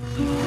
Mm-hmm.